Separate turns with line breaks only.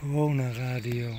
Corona Radio.